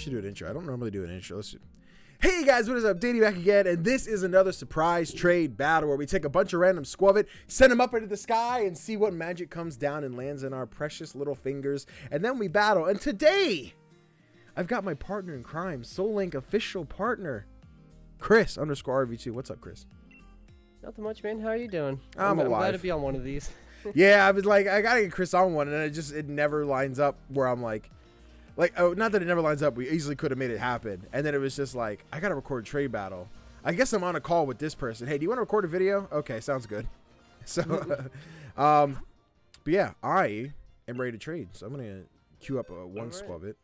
should do an intro. I don't normally do an intro. Let's. Hey guys, what is up? Danny back again, and this is another surprise trade battle where we take a bunch of random Skwovet, send them up into the sky, and see what magic comes down and lands in our precious little fingers, and then we battle. And today, I've got my partner in crime, Soul Link official partner, Chris underscore RV2. What's up, Chris? Nothing much, man. How are you doing? I'm I'm glad to be on one of these. yeah, I was like, I gotta get Chris on one, and it just it never lines up where I'm like, like oh, not that it never lines up. We easily could have made it happen, and then it was just like, I gotta record trade battle. I guess I'm on a call with this person. Hey, do you want to record a video? Okay, sounds good. So, um, but yeah, I am ready to trade. So I'm gonna queue up a one Alright. Skwovet.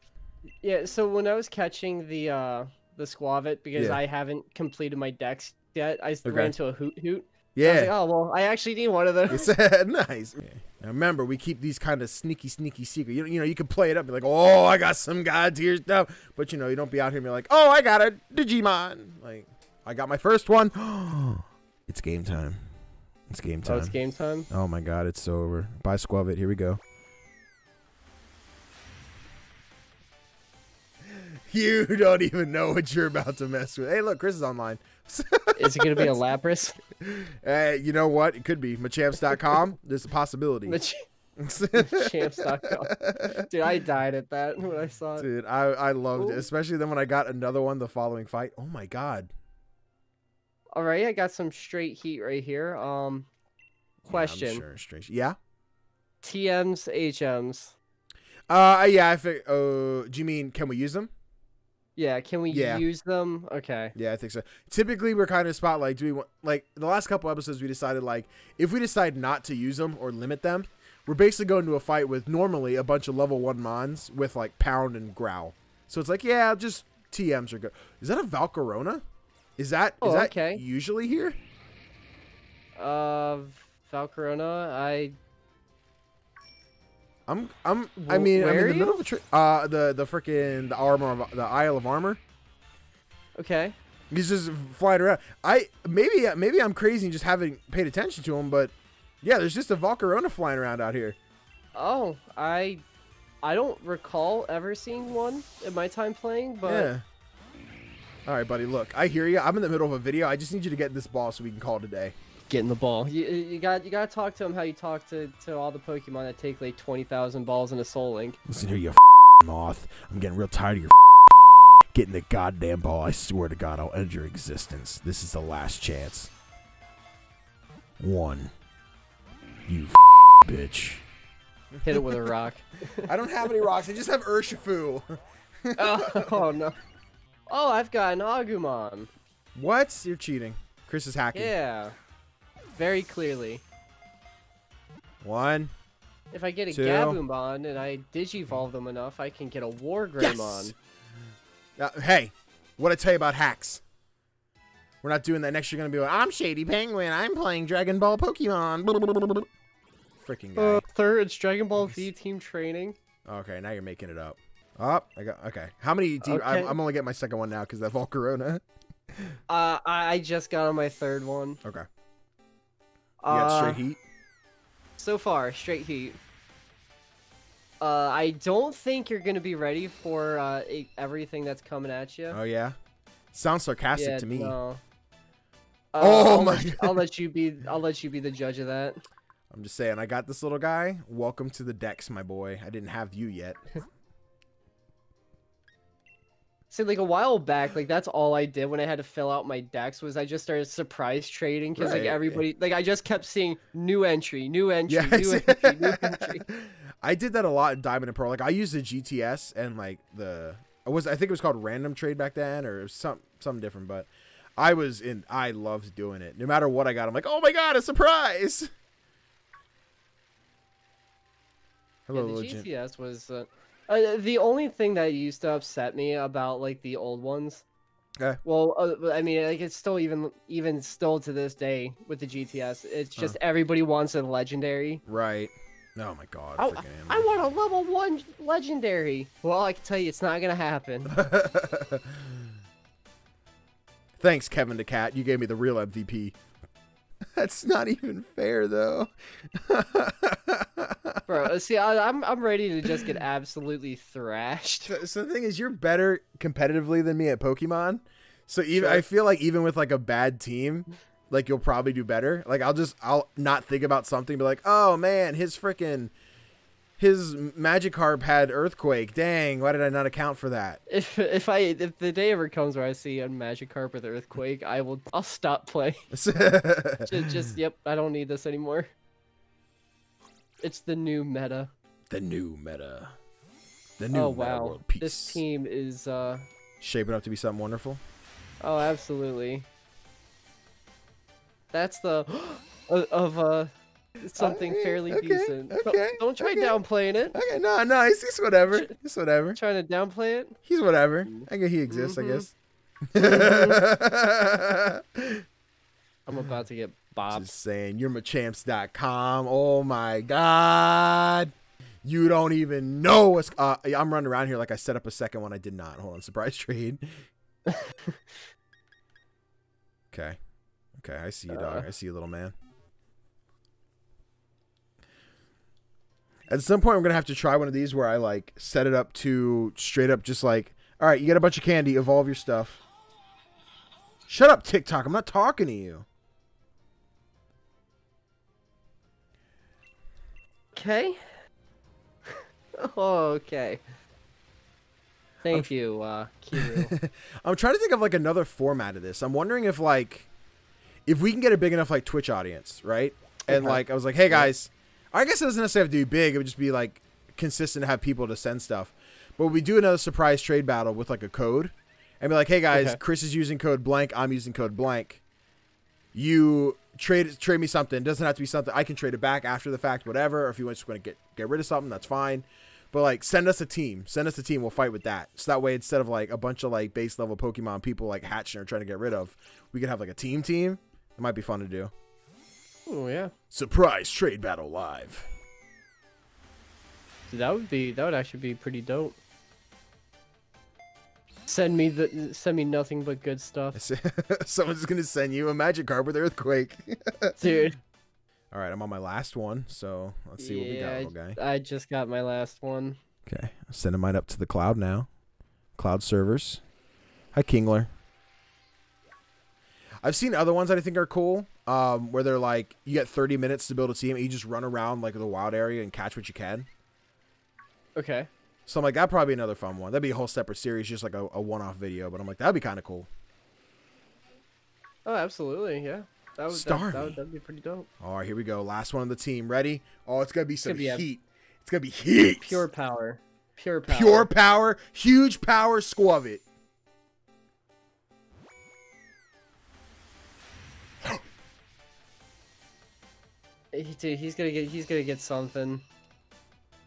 Yeah. So when I was catching the uh the Skwovet because Yeah. I haven't completed my dex yet, i Okay. ran into a hoot hoot. Yeah. like, oh well, I actually need one of those. Nice. Now remember, we keep these kind of sneaky, sneaky secret. You, you know, you can play it up, be like, oh, I got some god tier stuff. But, you know, you don't be out here and be like, oh, I got a Digimon. Like, I got my first one. it's game time. It's game Oh, time. it's game time. Oh, my God, it's so over. Bye, Skwovet. Here we go. You don't even know what you're about to mess with. Hey, look, Chris is online. Is it gonna be a Lapras? Hey, you know what? It could be. Machamps.com. There's a possibility. The ch- champs.com. Dude, I died at that when I saw it. Dude, I, I loved it, especially then when I got another one the following fight. Oh my god. All right, I got some straight heat right here. Um, Yeah, I'm question: sure, strange. Yeah. TMs, HMs. Uh, yeah. I think. Uh, do you mean can we use them? Yeah, can we Yeah. use them? Okay. Yeah, I think so. Typically, we're kind of spot like, do we want like the last couple episodes? We decided like if we decide not to use them or limit them, we're basically going to a fight with normally a bunch of level one mons with like pound and growl. So it's like, yeah, just TMs are good. Is that a Volcarona? Is that is Oh, that okay. usually here? Uh, Volcarona, I I'm I'm I mean I'm in the middle you? of a tri- uh the the freaking the armor of, the Isle of Armor. okay. He's just flying around. I maybe maybe I'm crazy and just haven't paid attention to him, but yeah, there's just a Volcarona flying around out here. Oh, I I don't recall ever seeing one in my time playing, but yeah. All right, buddy. Look, I hear you. I'm in the middle of a video. I just need you to get this ball so we can call it a day. Getting the ball. You, you got you got to talk to him how you talk to, to all the Pokemon that take like twenty thousand balls in a Soul Link. Listen here, you moth. I'm getting real tired of your getting the goddamn ball. I swear to God, I'll end your existence. This is the last chance. One. You bitch. Hit it with a rock. I don't have any rocks. I just have Urshifu. oh, oh, no. Oh, I've got an Agumon. What? You're cheating. Chris is hacking. Yeah. Very clearly. One. If I get a Two. Gabumon and I Digivolve them enough, I can get a War Greymon. Uh, hey, what I tell you about hacks? We're not doing that next. You're gonna be like, I'm Shady Penguin. I'm playing Dragon Ball Pokemon. Freaking guy. Uh, third, it's Dragon Ball Z Team Training. Okay, now you're making it up. Oh, I got okay. How many? Do you, I'm, Okay. I'm only getting my second one now because that Volcarona. Uh, I, I just got on my third one. Okay. You Uh, straight heat. So far, straight heat. Uh, I don't think you're gonna be ready for uh, everything that's coming at you. Oh yeah. Sounds sarcastic yeah, to me. no. Uh, Oh I'll my let you- I'll let you be. I'll let you be the judge of that. I'm just saying. I got this little guy. Welcome to the dex, my boy. I didn't have you yet. See, like a while back, like that's all I did when I had to fill out my dex was I just started surprise trading because Right. like everybody, like I just kept seeing new entry, new entry, Yes. new entry, new entry. I did that a lot in Diamond and Pearl. Like I used the GTS and like the I was I think it was called random trade back then or it was some something different, but I was in I loved doing it. No matter what I got, I'm like, oh my god, a surprise. Yeah, Hello, the legend. GTS was uh, uh, the only thing that used to upset me about like the old ones. Okay. Well, uh, I mean, like it's still even even still to this day with the GTS. It's just everybody wants a legendary. Right. Oh my god. I, I want a level one legendary. Well, I can tell you, it's not gonna happen. Thanks, Kevin the Cat. You gave me the real MVP. That's not even fair, though. Bro, see, I, I'm I'm ready to just get absolutely thrashed. So, so the thing is, you're better competitively than me at Pokemon. So even Sure. I feel like even with like a bad team, like you'll probably do better. Like I'll just I'll not think about something, be like, oh man, his freaking his Magikarp had Earthquake. Dang, why did I not account for that? If if I if the day ever comes where I see a Magikarp with Earthquake, I will I'll stop playing. just, just yep, I don't need this anymore. It's the new meta. The new meta. The new oh wow, world peace. this team is uh shaping up to be something wonderful. oh absolutely. That's the of- uh something Okay, fairly okay, decent. Don't- don't, try okay. downplaying it. Okay, no, no, he's, he's whatever. He's whatever. Trying to downplay it. He's whatever. I guess he exists. Mhm. I guess. I'm about to get bopped. Just saying, you're machamps.com. Oh my god. You don't even know what's. Uh, I'm running around here like I set up a second one. I did not. Hold on. Surprise trade. okay. Okay. I see you, dog. Uh. I see you, little man. At some point, I'm going to have to try one of these where I like set it up to straight up just like, all right, you get a bunch of candy, evolve your stuff. Shut up, TikTok. I'm not talking to you. Okay. okay. Thank you, uh, Kiru. I'm trying to think of like another format of this. I'm wondering if like if we can get a big enough like Twitch audience, right? And Okay. like I was like, hey guys, I guess it doesn't necessarily have to be big. It would just be like consistent to have people to send stuff. But we do another surprise trade battle with like a code, and be like, hey guys, Okay. Chris is using code blank. I'm using code blank. You trade trade me something. doesn't have to be something I can trade it back after the fact, whatever. Or if you just want to get get rid of something, that's fine. But like, send us a team. Send us a team. We'll fight with that. So that way, instead of like a bunch of like base level Pokemon people like hatching or trying to get rid of, we could have like a team team. It might be fun to do. oh yeah. Surprise trade battle live. That would be that would actually be pretty dope. Send me the send me nothing but good stuff, Someone's gonna send you a Magikarp with Earthquake. dude. All right, I'm on my last one, so let's see what we got, Yeah, little guy. I just got my last one. Okay, sending mine up to the cloud now. Cloud servers. Hi, Kingler. I've seen other ones that I think are cool, um, where they're like, you get 30 minutes to build a team, and you just run around like the wild area and catch what you can. Okay. So I'm like, that'd probably be another fun one. That'd be a whole separate series, just like a, a one-off video. But I'm like, that'd be kind of cool. Oh, absolutely. Yeah. That would Star that, that would, that'd be pretty dope. All right, here we go. Last one on the team. Ready? Oh, it's gonna be some be a- heat. It's gonna be heat. Pure power. Pure power. pure power, huge power, Skwovet. Dude, he's gonna get he's gonna get something.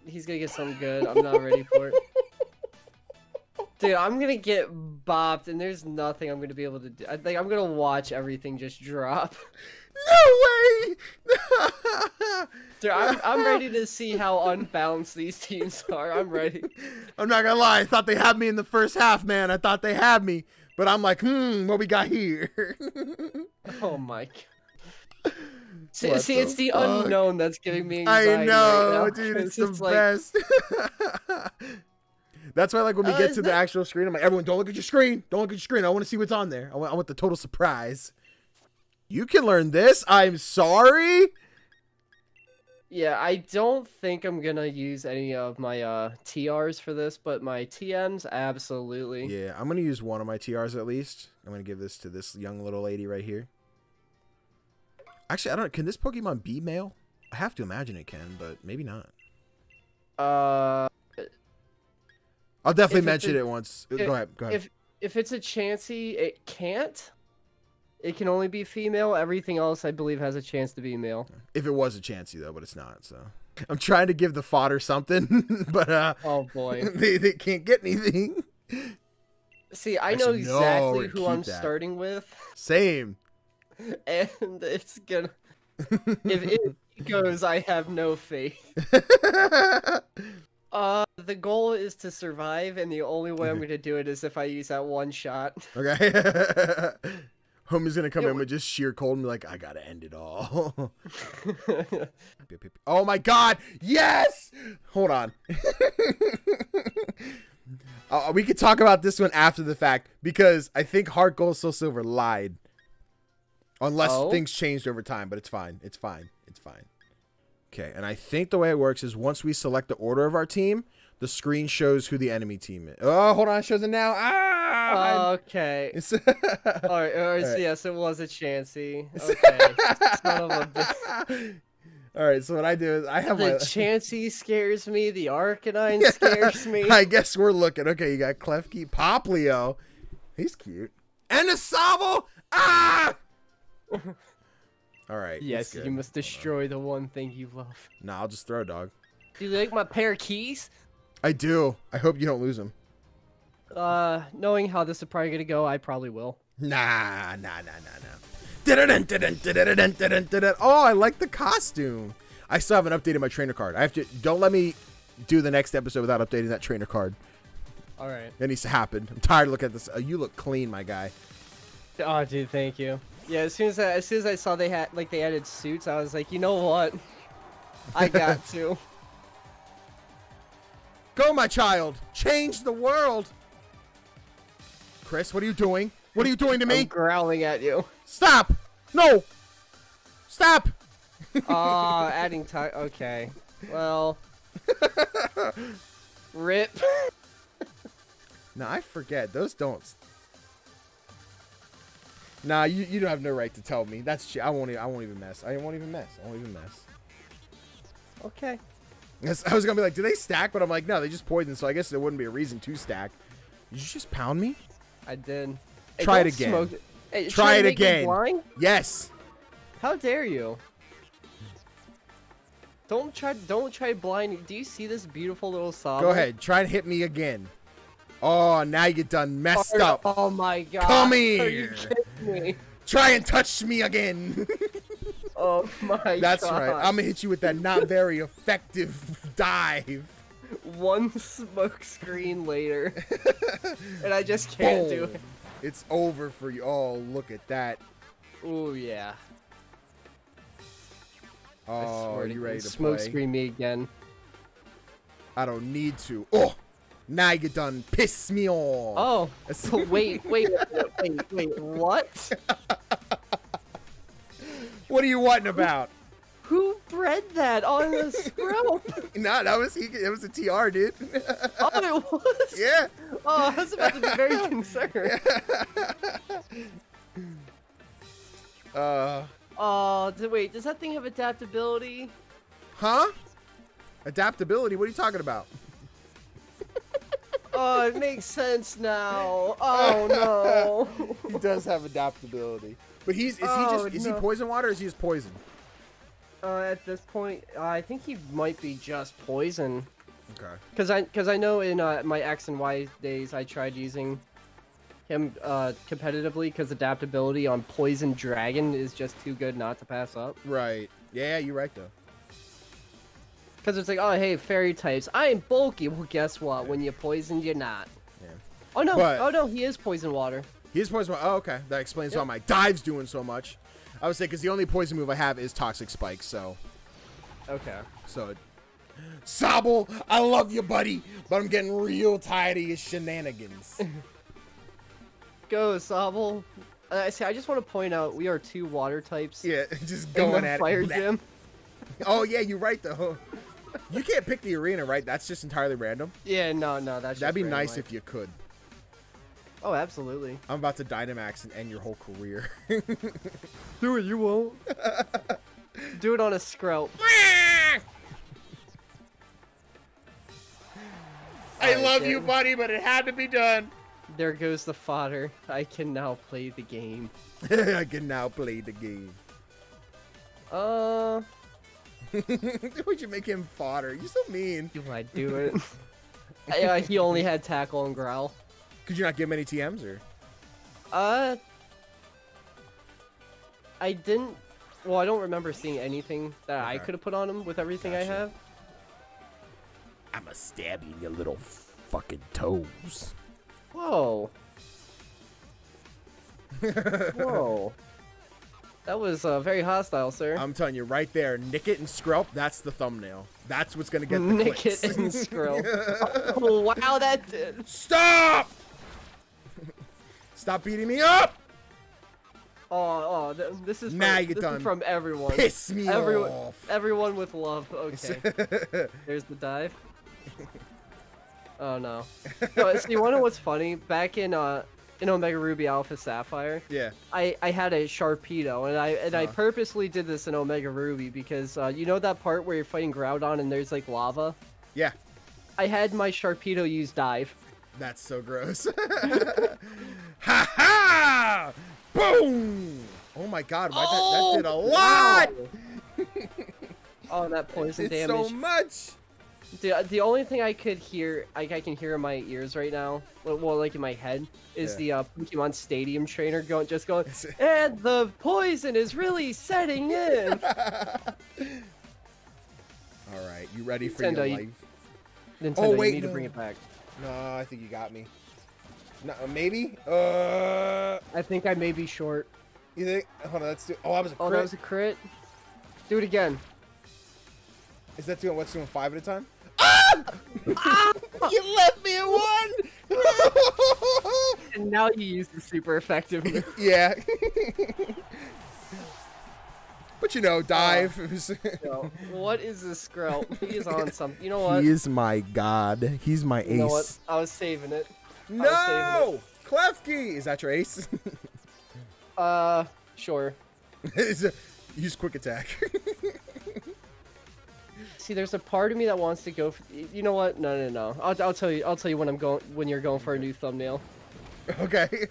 He's gonna get something good. I'm not ready for it. Dude, I'm gonna get bopped, and there's nothing I'm gonna be able to do. I think I'm gonna watch everything just drop. No way! Dude, I'm, I'm ready to see how unbalanced these teams are. I'm ready. I'm not gonna lie. I thought they had me in the first half, man. I thought they had me, but I'm like, hmm, what we got here? Oh my god. See, see the it's the fuck? unknown that's giving me anxiety. I know, right dude. It's, the just like, best. That's why, like, when we Uh, get to the actual screen, I'm like, everyone, don't look at your screen. Don't look at your screen. I want to see what's on there. I want, I want the total surprise. You can learn this. I'm sorry. Yeah, I don't think I'm gonna use any of my uh TRs for this, but my TMs absolutely. Yeah, I'm gonna use one of my TRs at least. I'm gonna give this to this young little lady right here. Actually, I don't. Can this Pokemon be male? I have to imagine it can, but maybe not. Uh, I'll definitely mention a- it once. Uh, if- go ahead. Go ahead. if if it's a Chansey, it can't. It can only be female. Everything else, I believe, has a chance to be male. If it was a Chansey though, but it's not. So I'm trying to give the fodder something, but uh, Oh boy. they they can't get anything. See, I know Actually, exactly who I'm that. starting with, Same. and it's gonna. if it goes, I have no faith. Uh, the goal is to survive, and the only way I'm gonna do it is if I use that one shot. okay. Homie's gonna come Yeah, in with just sheer cold and be like, I gotta end it all. oh my god! Yes! Hold on. uh, we could talk about this one after the fact because I think Heart Gold Soul Silver lied. Unless Oh? things changed over time, but it's fine. It's fine. It's fine. Okay, and I think the way it works is once we select the order of our team, the screen shows who the enemy team is. Oh, hold on, it shows it now. Ah! okay. All right, all right, yes, it was a Chansey. Okay. Son of a. All right, so what I do is I have The my. Chansey scares me. The Arcanine scares me. I guess we're looking. Okay, you got Klefki, Poplio. He's cute. And a Sobble. Ah! All right. yes, good. you must destroy the one thing you love. Nah, I'll just throw, dog. Do you like my pair of keys? I do. I hope you don't lose him. Uh, knowing how this is probably gonna go, I probably will. Nah, nah, nah, nah, nah. Oh, I like the costume. I still haven't updated my trainer card. I have to. Don't let me do the next episode without updating that trainer card. All right. That needs to happen. I'm tired of looking at this. Uh, you look clean, my guy. Oh, dude, thank you. Yeah, as soon as I, as soon as I saw they had like they added suits, I was like, you know what? I got to. Go, my child. Change the world. Chris, what are you doing? What are you doing to I'm me? growling at you. Stop! No! Stop! Ah, adding time. Okay. Well. Rip. now I forget. Those don't. Nah, you, you don't have no right to tell me. That's I won't. I won't even mess. I won't even mess. I won't even mess. Okay. I was gonna be like, do they stack? But I'm like, no, they just poison. So I guess there wouldn't be a reason to stack. Did you just pound me? I did. Try it again. smoke- Hey, Try it to make me again. Yes. How dare you? Don't try. Don't try blind. Do you see this beautiful little saw? Go ahead. Try and hit me again. Oh, now you get done messed up. Oh my god. Come here. Me? Try and touch me again. Oh my god. That's god. right. I'm gonna hit you with that not very effective dive. One smoke screen later. and I just can't do it. It's over for you. Oh, look at that. Oh yeah. Oh, swear you ready to smoke play? screen me again. I don't need to. Oh, now you done piss me off. Oh, wait, wait, wait, wait, what? What are you wanting about? Who bred that on the scrope? no, that was he. It was a TR, dude. Oh, it was. yeah. Oh, I was about to be very concerned. Uh, Oh, wait, does that thing have adaptability? huh? Adaptability. What are you talking about? Oh, it makes sense now. Oh no. He does have adaptability. But he's is he Oh, just is he poison water or is he just poison? Uh, at this point, uh, I think he might be just poison. Okay. Cause I, cause I know in uh, my X and Y days I tried using him uh, competitively because adaptability on Poison Dragon is just too good not to pass up. Right. Yeah, you're right though. Cause it's like, oh hey, fairy types, I am bulky. Well, guess what? When you poison, you're not. Yeah. Oh no! But- oh no, he is poison water. He is poison. wa- Oh, okay. That explains why my dive's doing so much. I would say because the only poison move I have is toxic spike. So, Okay. so. Sobble, I love you, buddy, but I'm getting real tired of your shenanigans. Go, Sobble. Uh, I see. I just want to point out we are two water types yeah, just in going the at fire it. gym. Oh yeah, you're right though. You can't pick the arena, right? That's just entirely random. Yeah, no, no, that's. That'd be just nice random, if you could. Oh, absolutely. I'm about to Dynamax and end your whole career. Do it, you won't. Do it on a scrope. I love you, buddy, but it had to be done. There goes the fodder. I can now play the game. I can now play the game. Uh, Would you make him fodder? You're so mean. do I do it? I, uh, he only had tackle and growl. Could you not give him any TMs or? Uh, I didn't. Well, I don't remember seeing anything that I could have put on him with everything I have. I'ma stab you in your little fucking toes. Whoa. Whoa. That was uh, very hostile, sir. I'm telling you right there, nick it and scrub. That's the thumbnail. That's what's gonna get the Nick clicks. it and scroll. oh, wow, that did. Stop! Stop beating me up! Oh, oh, th- this is from, Now you're done. from everyone. Piss me everyone, off. everyone with love. Okay, there's the dive. Oh no. no so you wanna know what's funny? Back in uh in Omega Ruby Alpha Sapphire, yeah. I, I had a Sharpedo, and I and I Uh-huh. purposely did this in Omega Ruby because uh, you know that part where you're fighting Groudon and there's like lava. Yeah. I had my Sharpedo use dive. That's so gross. ha ha! Boom! Oh my god, why that, that did a lot! oh, that poison It's damage. so much! The, the only thing I could hear, like I can hear in my ears right now, well, like in my head, is Yeah. the uh, Pokemon Stadium trainer going, just going, and the poison is really setting in. Alright, you ready for Nintendo, your you- life? Nintendo, Oh, wait, you need no. to bring it back. No, I think you got me. No, maybe? Uh, I think I may be short. you think? Hold on, let's do. Oh, that was a Oh, crit. that was a crit. Do it again. Is that doing what's doing five at a time? Ah! you left me at one. And now you use the super effective move. yeah. but you know, dive. Yo, what is this Skrelp? He is on something. You know what? is my god. He's my ace. Know what? I was saving it. No, Klefki. Is that your ace? Uh, sure. Use quick attack. See, there's a part of me that wants to go. For, you know what? No, no, no. I'll, I'll tell you. I'll tell you when I'm going. When you're going for a new thumbnail, okay.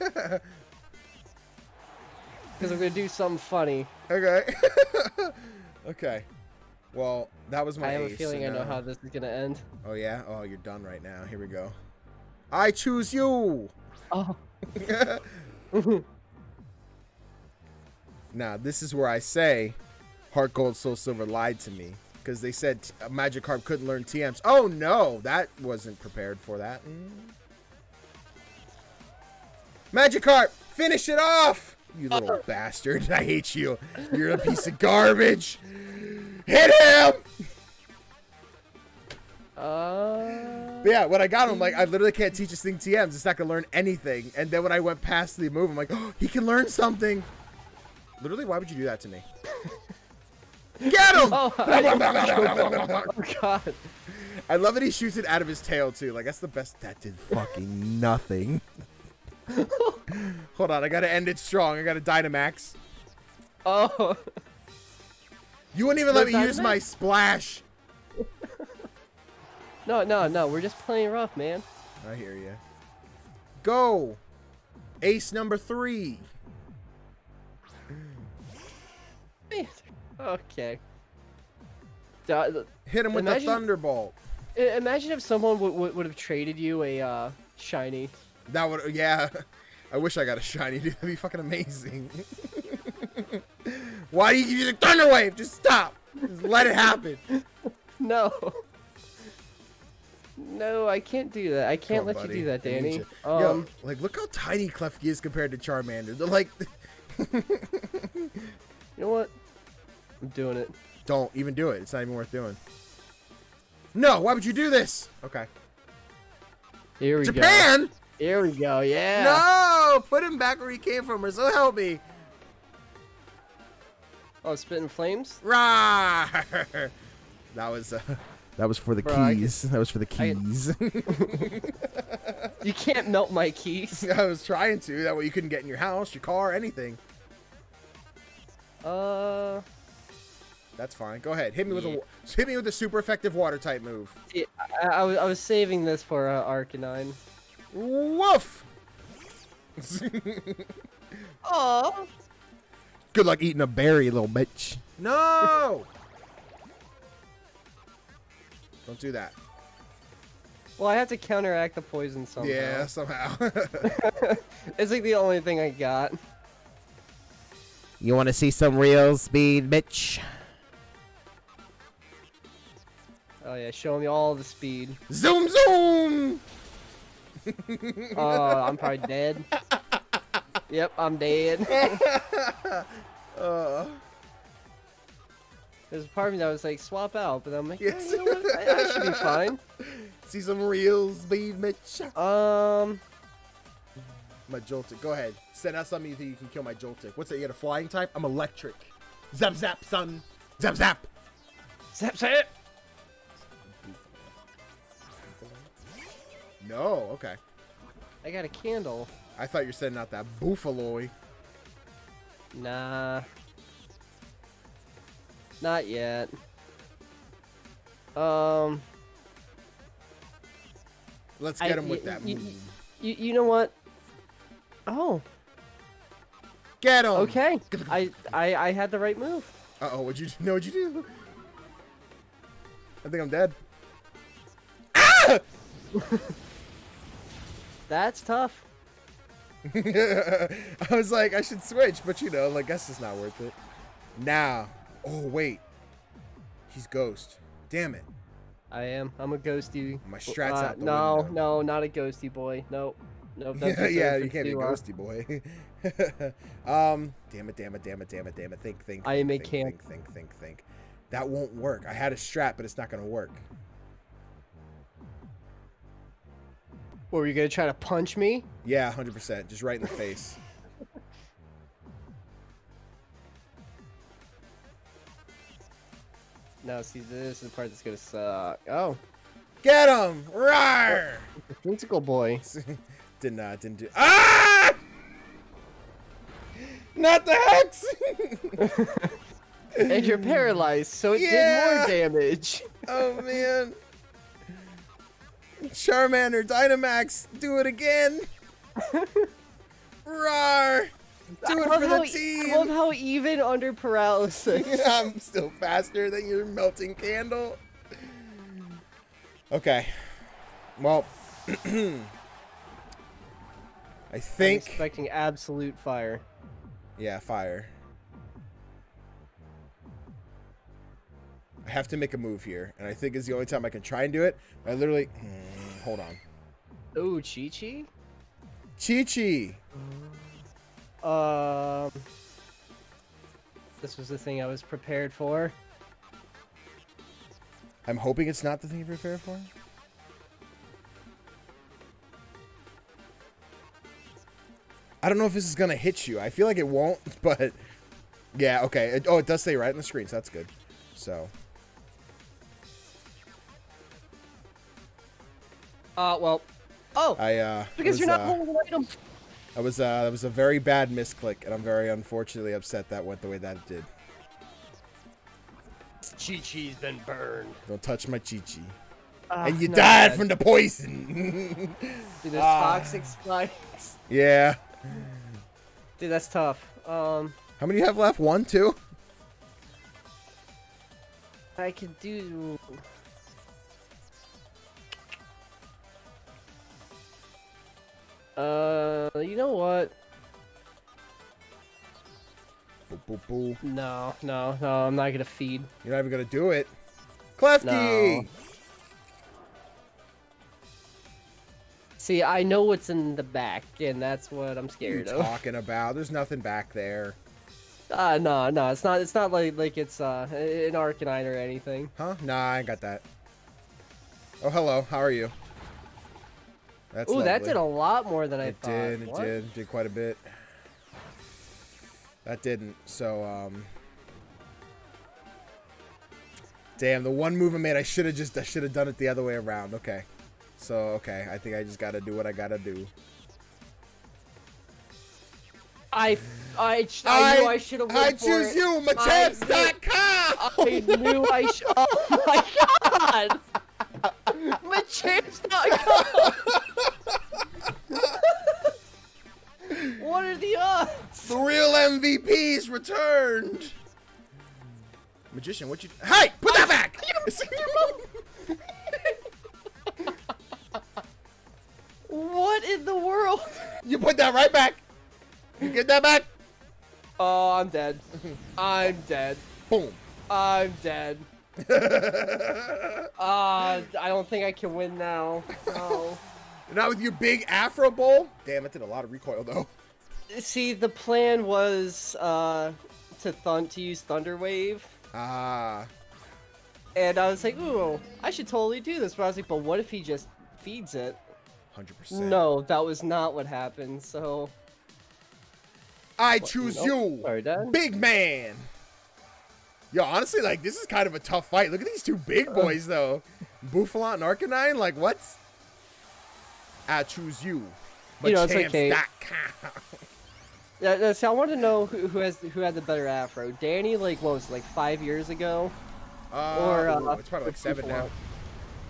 because I'm gonna do something funny. okay. okay. Well, that was my I have a feeling I know uh, how this is gonna end. Oh yeah? Oh, you're done right now. Here we go. I choose you. Oh. now, this is where I say Heart Gold Soul Silver lied to me because they said uh, Magikarp couldn't learn TMs. Oh no, that wasn't prepared for that. Mm. Magikarp, finish it off! You little bastard. I hate you. You're a piece of garbage. Hit him! Uh. But yeah, when I got him, like, I literally can't teach this thing TMs. It's not gonna learn anything. And then when I went past the move, I'm like, oh, he can learn something. Literally, why would you do that to me? Get him! Oh, I oh God. I love that he shoots it out of his tail too. Like that's the best. That did fucking nothing. Hold on, I gotta end it strong. I gotta Dynamax. Oh. You wouldn't even No let me use my splash. No, no, no. We're just playing rough, man. I hear you. Go, ace number three. Okay. Hit him with Imagine- the thunderbolt. Imagine if someone would would would have traded you a uh, shiny. That would, yeah. I wish I got a shiny, dude. That'd be fucking amazing. Why do you give you the thunder wave? Just stop. Just let it happen. No. No, I can't do that. I can't on, let buddy. you do that, Danny. Um, Yo, like, look how tiny Klefki is compared to Charmander. They're like, you know what? I'm doing it. don't even do it. It's not even worth doing. No, why would you do this? Okay. Here we go. Japan? Here we go. Yeah. No! Put him back where he came from, or so help me. Oh, spitting flames. Rawr! That was, uh, that was for the Bro, keys. That was for the keys. You can't melt my keys. I was trying to. That way you couldn't get in your house, your car, anything. Uh, That's fine. Go ahead. Hit me with Yeah. a hit me with a super effective water type move. see, I, I, was, I was saving this for uh, Arcanine. Woof! Oh. Good luck eating a berry, little bitch. No! Don't do that. Well, I have to counteract the poison somehow. Yeah, somehow. It's like the only thing I got. you want to see some real speed, bitch? Oh yeah, show me all the speed. Zoom, zoom! Oh, I'm probably dead. Yep, I'm dead. uh, There's a part of me that was like, swap out, but I'm like, Yes. yes. you know? I, I should be fine. see some real speed, Mitch. Um, My Joltik. Go ahead. Send out something you think you can kill my Joltik. What's that? You got a flying type? I'm electric. Zap zap, son. Zap zap. zap zap. No, okay. I got a candle. I thought you were sending out that buffalo. Nah. Not yet. Um, Let's I- get him with that move. you, you know what? Oh, Get him. okay. I, I, I had the right move. Uh oh, what'd you know? What'd you do? I think I'm dead. That's tough. I was like, I should switch, but you know, like, guess it's not worth it. Now, oh wait, he's ghost. Damn it. I am. I'm a ghosty. My strat's uh, out the no, window. no, not a ghosty boy. Nope. Nope. yeah, yeah, you can't be a uh, ghosty boy. um, damn it, damn it, damn it, damn it, damn it. Think, think. I am think, a think, camp. think, think, think, think. That won't work. I had a strat, but it's not gonna work. What, were you gonna try to punch me? Yeah, hundred percent. Just right in the face. No, see, this is the part that's gonna suck. Oh, Get him! Rawr! the boy. did not, didn't do. Ah! Not the hex! and you're paralyzed, so it Yeah. did more damage. oh man. Charmander, Dynamax, do it again! Rawr! Do it I love for the e- team! I love how even under paralysis. I'm still faster than your melting candle. Okay. Well, I think. I'm think. expecting absolute fire. Yeah, fire. I have to make a move here, and I think it's the only time I can try and do it. I literally. Hmm, hold on. Ooh, Chi Chi? Chi Chi! Um, this was the thing I was prepared for. I'm hoping it's not the thing you prepare for. I don't know if this is gonna hit you. I feel like it won't, but yeah, okay. It, oh, it does say right on the screen, so that's good. So Uh, well, oh, I uh, because was, you're not uh, holding the item. I was uh, that was a very bad misclick, and I'm very unfortunately upset that went the way that it did. Chi Chi's been burned. Don't touch my Chi Chi. Ah, and you no, died man. from the poison. Dude, those Ah. toxic spikes. yeah. Dude, that's tough. Um, How many do you have left? One, two. I can do. Uh, you know what? Boo, boo, boo. No, no, no, I'm not gonna feed. You're not even gonna do it. Klefki! No. See, I know what's in the back, and that's what I'm What are you scared of. talking about? There's nothing back there. Uh, no, no, it's not. It's not like like it's uh an Arcanine or anything. Huh? Nah, I ain't got that. Oh, hello. How are you? That's Ooh, that did a lot more than I It thought. It did. It What? did. Did quite a bit. That didn't. So, um. Damn, the one move I made, I should have just, I should have done it the other way around. Okay. So, okay. I think I just gotta do what I gotta do. I, I, sh- I, knew I should have. I choose you, Machamps.com! I knew I should. Oh my god! Machamps.com! what are the odds? The real MVP's returned! Magician, what you. Hey! Put that back! What in the world? you put that right back! You get that back? Oh, I'm dead. I'm dead. Boom. I'm dead. Uh, I don't think I can win now. No. Not with your big Afro bowl? Damn, it did a lot of recoil though. see, the plan was uh, to thun to use Thunder Wave, Ah. and I was like, ooh, I should totally do this. But I was like, but what if he just feeds it? 100%. No, that was not what happened. So I choose Nope. you. Sorry, Dad. Big man. Yo, honestly, like, this is kind of a tough fight. Look at these two Uh. big boys, though. Bouffalant and Arcanine, like, what? I choose you. You know, it's like they- Machamps.com. Yeah, yeah, see, I want to know who, who has who had the better afro. Danny, like what was it, like five years ago, Uh, or ooh, uh, it's probably like or seven now.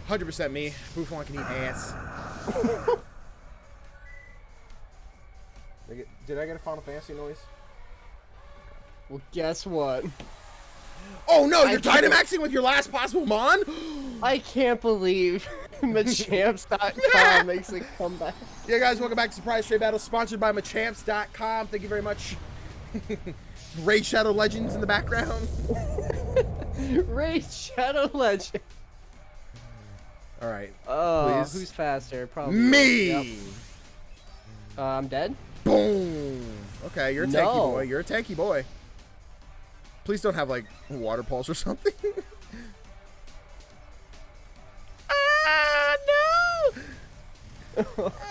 100% me. Bouffalant can eat ass. Did I get- Did I get a Final Fantasy noise? Well, guess what? Oh no, you're Dynamaxing with your last possible Mon? I can't believe Machamps.com makes a comeback. Yeah, guys, welcome back to Surprise Trade Battle, sponsored by Machamps.com. Thank you very much. Raid Shadow Legends in the background. Raid Shadow Legend. All right. Oh, Please. who's faster? Probably Me! Yep. Uh, I'm dead. Boom! Okay, you're a tanky No. boy. You're a tanky boy. Please don't have, like, water pulse or something. ah, no!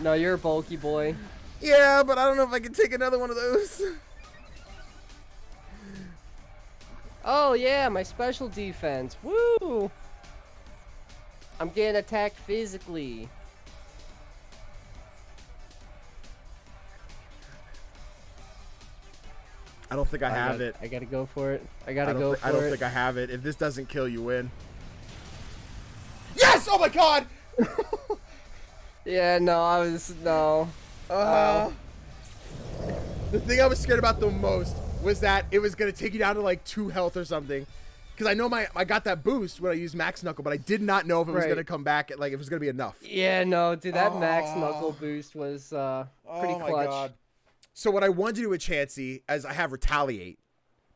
No, you're a bulky boy. Yeah, but I don't know if I can take another one of those. Oh yeah, my special defense. Woo! I'm getting attacked physically. I don't think I have gotta, it. I gotta go for it. I I gotta don't, go thi- for I don't it. think I have it. If this doesn't kill, you win. Yes! Oh my god! Yeah, no, I was no. Uh, the thing I was scared about the most was that it was gonna take you down to like two health or something. Because I know my I got that boost when I used Max Knuckle, but I did not know if it was Right. gonna come back. Like if it was gonna be enough. Yeah, no, dude, that max Oh. knuckle boost was uh pretty oh my clutch. So what I wanted to do with Chansey, as I have retaliate,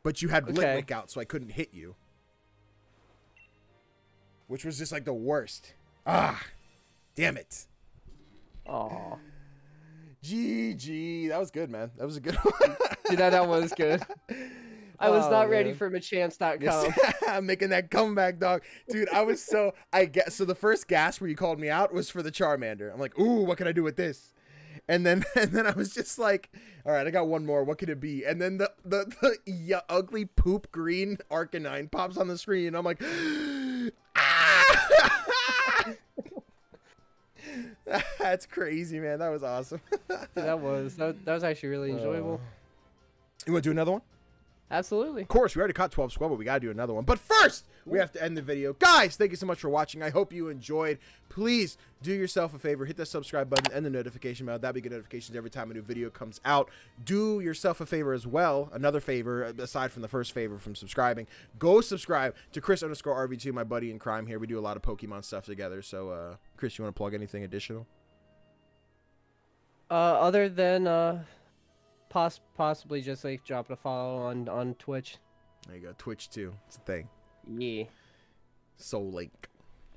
but you had Okay. Out, so I couldn't hit you, which was just like the worst. Ah, damn it! Aw. GG. That was good, man. That was a good one. Dude, that, that was good. I was Oh, not ready for Machamps.com. Yes. I'm making that comeback, dog. Dude, I was so I guess so the first gas where you called me out was for the Charmander. I'm like, ooh, what can I do with this? And then and then I was just like, all right, I got one more. What could it be? And then the the, the yeah, ugly poop green Arcanine pops on the screen. And I'm like, ah! That's crazy, man. That was awesome. That was that, that was actually really enjoyable. you want to do another one? Absolutely. Of course, we already caught 12 squad, but we gotta do another one. But first, we have to end the video. Guys, thank you so much for watching. I hope you enjoyed. Please do yourself a favor, hit that subscribe button and the notification bell. That'll be good notifications every time a new video comes out. Do yourself a favor as well. Another favor, aside from the first favor from subscribing. Go subscribe to Chris underscore RV2, my buddy in crime here. We do a lot of Pokemon stuff together. So, uh, Chris, you want to plug anything additional? Uh, other than uh, poss- possibly just like drop a follow on on Twitch. There you go. Twitch too. It's a thing. Yeah. Soul Link.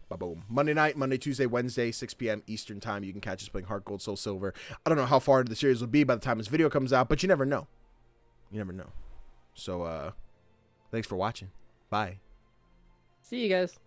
Ba boom. Monday night, Monday, Tuesday, Wednesday, 6 p.m. Eastern time. You can catch us playing Heart Gold, Soul Silver. I don't know how far into the series will be by the time this video comes out, but you never know. You never know. So, uh, thanks for watching. Bye. See you guys.